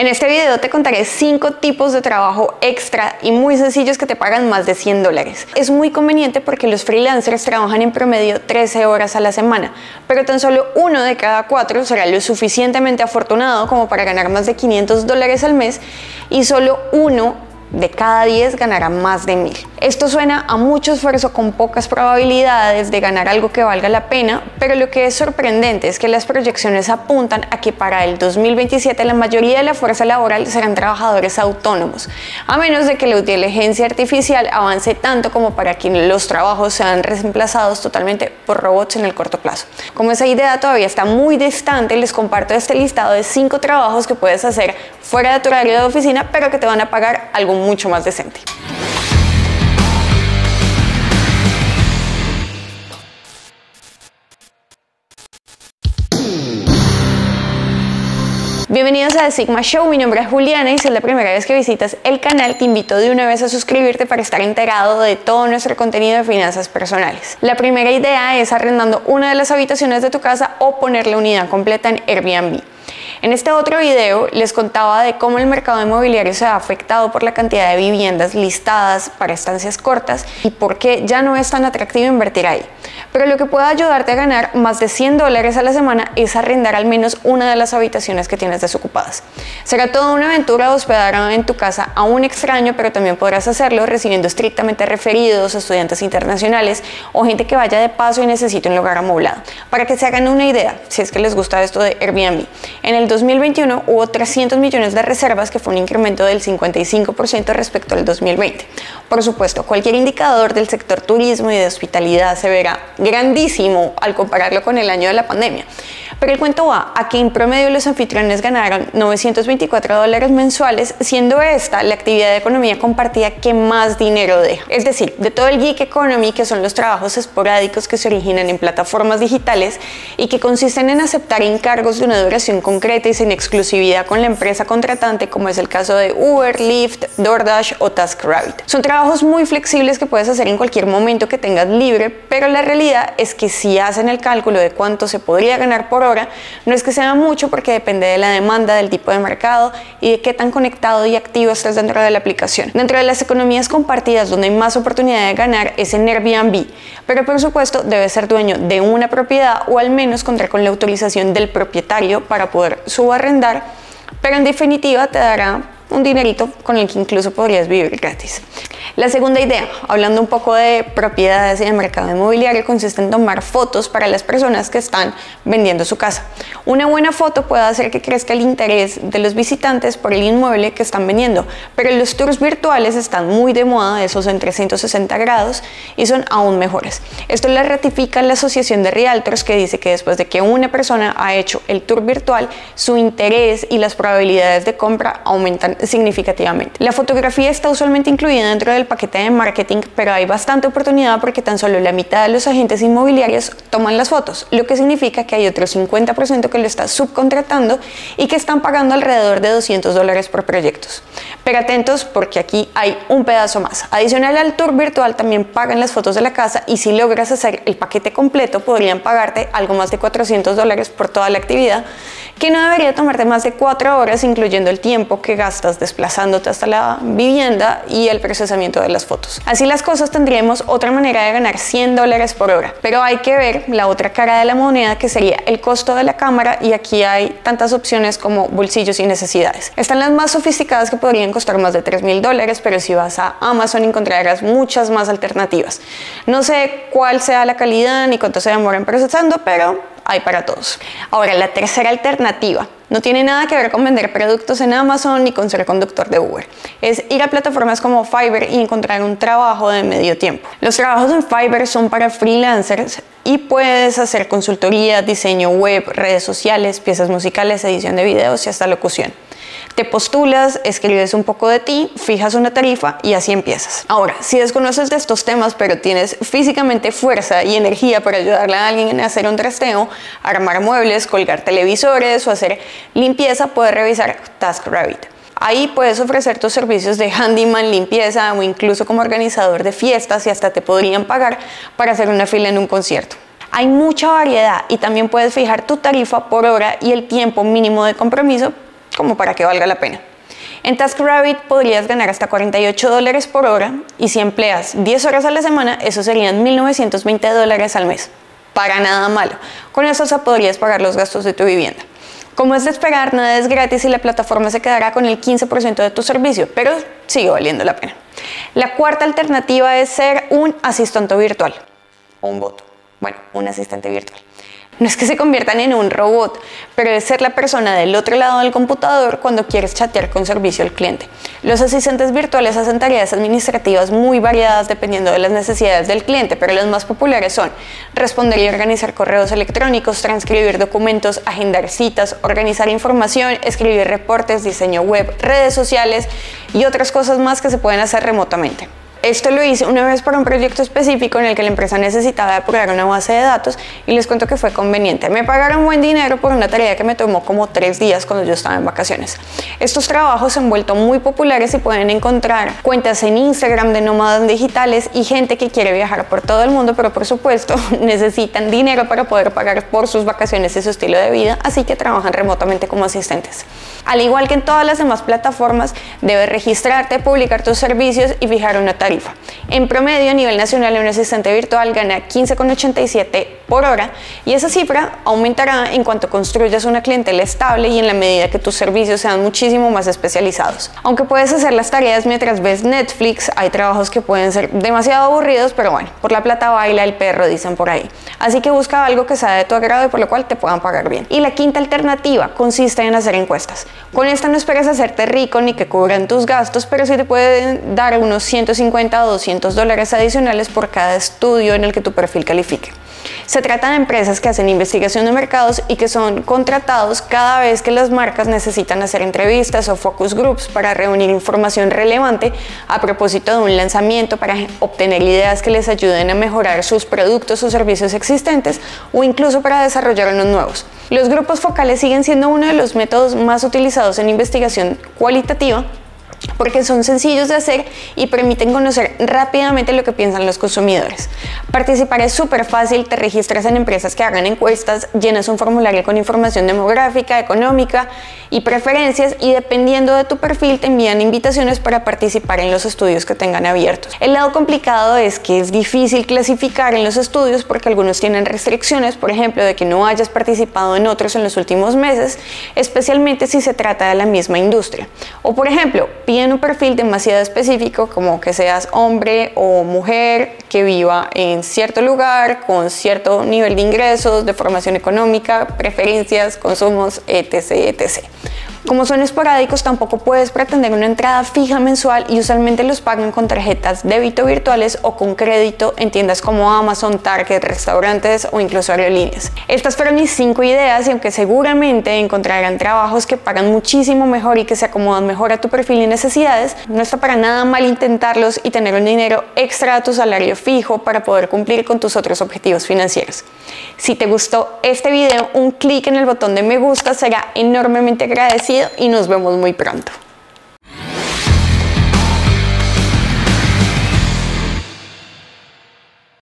En este video te contaré 5 tipos de trabajo extra y muy sencillos que te pagan más de 100 dólares. Es muy conveniente porque los freelancers trabajan en promedio 13 horas a la semana, pero tan solo uno de cada cuatro será lo suficientemente afortunado como para ganar más de 500 dólares al mes y solo uno de cada 10 ganará más de 1000. Esto suena a mucho esfuerzo con pocas probabilidades de ganar algo que valga la pena, pero lo que es sorprendente es que las proyecciones apuntan a que para el 2027 la mayoría de la fuerza laboral serán trabajadores autónomos, a menos de que la inteligencia artificial avance tanto como para que los trabajos sean reemplazados totalmente por robots en el corto plazo. Como esa idea todavía está muy distante, les comparto este listado de 5 trabajos que puedes hacer fuera de tu horario de oficina, pero que te van a pagar algún mucho más decente. Bienvenidos a The Sigma Show, mi nombre es Juliana y si es la primera vez que visitas el canal te invito de una vez a suscribirte para estar enterado de todo nuestro contenido de finanzas personales. La primera idea es arrendando una de las habitaciones de tu casa o poner la unidad completa en Airbnb. En este otro video les contaba de cómo el mercado inmobiliario se ha afectado por la cantidad de viviendas listadas para estancias cortas y por qué ya no es tan atractivo invertir ahí. Pero lo que puede ayudarte a ganar más de 100 dólares a la semana es arrendar al menos una de las habitaciones que tienes desocupadas. Será toda una aventura hospedar en tu casa a un extraño, pero también podrás hacerlo recibiendo estrictamente referidos, estudiantes internacionales o gente que vaya de paso y necesite un lugar amoblado. Para que se hagan una idea, si es que les gusta esto de Airbnb. En el 2021 hubo 300 millones de reservas, que fue un incremento del 55% respecto al 2020. Por supuesto, cualquier indicador del sector turismo y de hospitalidad se verá grandísimo al compararlo con el año de la pandemia. Pero el cuento va a que en promedio los anfitriones ganaron 924 dólares mensuales, siendo esta la actividad de economía compartida que más dinero deja. Es decir, de todo el gig economy, que son los trabajos esporádicos que se originan en plataformas digitales y que consisten en aceptar encargos de una duración concreta y sin exclusividad con la empresa contratante, como es el caso de Uber, Lyft, DoorDash o TaskRabbit. Son trabajos muy flexibles que puedes hacer en cualquier momento que tengas libre, pero la realidad es que si hacen el cálculo de cuánto se podría ganar por hora, no es que sea mucho porque depende de la demanda, del tipo de mercado y de qué tan conectado y activo estés dentro de la aplicación. Dentro de las economías compartidas donde hay más oportunidad de ganar es en Airbnb, pero por supuesto debe ser dueño de una propiedad o al menos contar con la autorización del propietario para poder subarrendar, pero en definitiva te dará un dinerito con el que incluso podrías vivir gratis. La segunda idea, hablando un poco de propiedades y de mercado inmobiliario, consiste en tomar fotos para las personas que están vendiendo su casa. Una buena foto puede hacer que crezca el interés de los visitantes por el inmueble que están vendiendo, pero los tours virtuales están muy de moda, esos en 360 grados, y son aún mejores. Esto le ratifica la Asociación de Realtors que dice que después de que una persona ha hecho el tour virtual, su interés y las probabilidades de compra aumentan significativamente. La fotografía está usualmente incluida dentro del paquete de marketing, pero hay bastante oportunidad porque tan solo la mitad de los agentes inmobiliarios toman las fotos, lo que significa que hay otro 50% que lo está subcontratando y que están pagando alrededor de 200 dólares por proyectos. Pero atentos porque aquí hay un pedazo más. Adicional al tour virtual también pagan las fotos de la casa y si logras hacer el paquete completo podrían pagarte algo más de 400 dólares por toda la actividad, que no debería tomarte más de 4 horas incluyendo el tiempo que gastas desplazándote hasta la vivienda y el procesamiento de las fotos. Así las cosas tendríamos otra manera de ganar 100 dólares por hora, pero hay que ver la otra cara de la moneda que sería el costo de la cámara y aquí hay tantas opciones como bolsillos y necesidades. Están las más sofisticadas que podrían costar más de 3 mil dólares, pero si vas a Amazon encontrarás muchas más alternativas. No sé cuál sea la calidad ni cuánto se demoran procesando, pero hay para todos. Ahora, la tercera alternativa no tiene nada que ver con vender productos en Amazon ni con ser conductor de Uber. Es ir a plataformas como Fiverr y encontrar un trabajo de medio tiempo. Los trabajos en Fiverr son para freelancers y puedes hacer consultoría, diseño web, redes sociales, piezas musicales, edición de videos y hasta locución. Te postulas, escribes un poco de ti, fijas una tarifa y así empiezas. Ahora, si desconoces de estos temas pero tienes físicamente fuerza y energía para ayudarle a alguien a hacer un trasteo, armar muebles, colgar televisores o hacer limpieza, puedes revisar TaskRabbit. Ahí puedes ofrecer tus servicios de handyman, limpieza o incluso como organizador de fiestas y hasta te podrían pagar para hacer una fila en un concierto. Hay mucha variedad y también puedes fijar tu tarifa por hora y el tiempo mínimo de compromiso como para que valga la pena. En TaskRabbit podrías ganar hasta 48 dólares por hora y si empleas 10 horas a la semana, eso serían 1.920 dólares al mes. Para nada malo. Con eso se podrías pagar los gastos de tu vivienda. Como es de esperar, nada es gratis y la plataforma se quedará con el 15% de tu servicio, pero sigue valiendo la pena. La cuarta alternativa es ser un asistente virtual o un voto. Bueno, un asistente virtual. No es que se conviertan en un robot, pero es ser la persona del otro lado del computador cuando quieres chatear con servicio al cliente. Los asistentes virtuales hacen tareas administrativas muy variadas dependiendo de las necesidades del cliente, pero los más populares son responder y organizar correos electrónicos, transcribir documentos, agendar citas, organizar información, escribir reportes, diseño web, redes sociales y otras cosas más que se pueden hacer remotamente. Esto lo hice una vez para un proyecto específico en el que la empresa necesitaba depurar una base de datos y les cuento que fue conveniente. Me pagaron buen dinero por una tarea que me tomó como tres días cuando yo estaba en vacaciones. Estos trabajos se han vuelto muy populares y pueden encontrar cuentas en Instagram de nómadas digitales y gente que quiere viajar por todo el mundo, pero por supuesto necesitan dinero para poder pagar por sus vacaciones y su estilo de vida, así que trabajan remotamente como asistentes. Al igual que en todas las demás plataformas, debes registrarte, publicar tus servicios y fijar una en promedio, a nivel nacional, un asistente virtual gana 15,87 por hora y esa cifra aumentará en cuanto construyas una clientela estable y en la medida que tus servicios sean muchísimo más especializados. Aunque puedes hacer las tareas mientras ves Netflix, hay trabajos que pueden ser demasiado aburridos, pero bueno, por la plata baila el perro, dicen por ahí. Así que busca algo que sea de tu agrado y por lo cual te puedan pagar bien. Y la quinta alternativa consiste en hacer encuestas. Con esta no esperas hacerte rico ni que cubran tus gastos, pero sí te pueden dar unos 150 o 200 dólares adicionales por cada estudio en el que tu perfil califique. Se trata de empresas que hacen investigación de mercados y que son contratados cada vez que las marcas necesitan hacer entrevistas o focus groups para reunir información relevante a propósito de un lanzamiento para obtener ideas que les ayuden a mejorar sus productos o servicios existentes o incluso para desarrollar unos nuevos. Los grupos focales siguen siendo uno de los métodos más utilizados en investigación cualitativa porque son sencillos de hacer y permiten conocer rápidamente lo que piensan los consumidores. Participar es súper fácil, te registras en empresas que hagan encuestas, llenas un formulario con información demográfica, económica y preferencias y dependiendo de tu perfil te envían invitaciones para participar en los estudios que tengan abiertos. El lado complicado es que es difícil clasificar en los estudios porque algunos tienen restricciones, por ejemplo, de que no hayas participado en otros en los últimos meses, especialmente si se trata de la misma industria. O por ejemplo, piden un perfil demasiado específico como que seas hombre o mujer que viva en cierto lugar con cierto nivel de ingresos, de formación económica, preferencias, consumos, etc. etc. Como son esporádicos, tampoco puedes pretender una entrada fija mensual y usualmente los pagan con tarjetas débito virtuales o con crédito en tiendas como Amazon, Target, restaurantes o incluso aerolíneas. Estas fueron mis cinco ideas y aunque seguramente encontrarán trabajos que pagan muchísimo mejor y que se acomodan mejor a tu perfil y necesidades, no está para nada mal intentarlos y tener un dinero extra a tu salario fijo para poder cumplir con tus otros objetivos financieros. Si te gustó este video, un clic en el botón de me gusta será enormemente agradecido y nos vemos muy pronto.